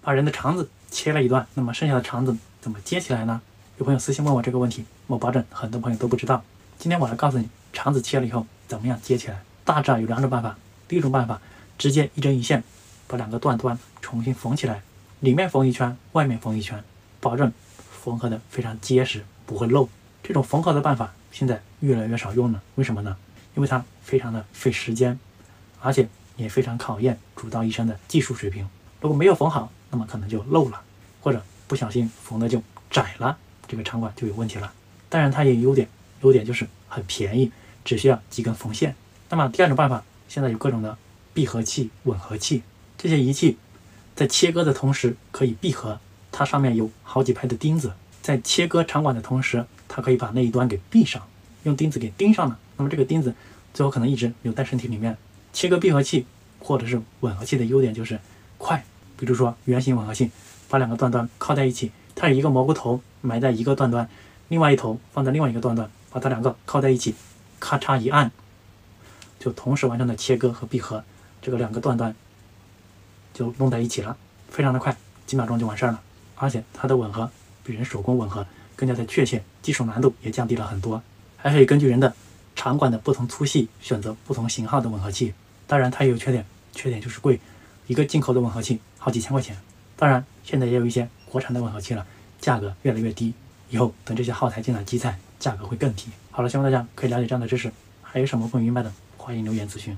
把人的肠子切了一段，那么剩下的肠子怎么接起来呢？有朋友私信问我这个问题，我保证很多朋友都不知道。今天我来告诉你，肠子切了以后怎么样接起来。大致啊有两种办法。第一种办法，直接一针一线把两个断端重新缝起来，里面缝一圈，外面缝一圈，保证缝合的非常结实，不会漏。这种缝合的办法现在越来越少用了，为什么呢？因为它非常的费时间，而且也非常考验主刀医生的技术水平。如果没有缝好，那么可能就漏了，或者不小心缝的就窄了，这个肠管就有问题了。当然它也有优点，优点就是很便宜，只需要几根缝线。那么第二种办法。现在有各种的闭合器、吻合器，这些仪器在切割的同时可以闭合，它上面有好几排的钉子，在切割肠管的同时，它可以把那一端给闭上，用钉子给钉上了。那么这个钉子最后可能一直留在身体里面。切割闭合器或者是吻合器的优点就是快，比如说圆形吻合器，把两个段端靠在一起，它有一个蘑菇头埋在一个段端，另外一头放在另外一个段端，把它两个靠在一起，咔嚓一按。就同时完成了切割和闭合，这个两个段段就弄在一起了，非常的快，几秒钟就完事儿了。而且它的吻合比人手工吻合更加的确切，技术难度也降低了很多。还可以根据人的肠管的不同粗细选择不同型号的吻合器。当然它也有缺点，缺点就是贵，一个进口的吻合器好几千块钱。当然现在也有一些国产的吻合器了，价格越来越低。以后等这些耗材进了基材，价格会更低。好了，希望大家可以了解这样的知识。还有什么不明白的？欢迎留言咨询。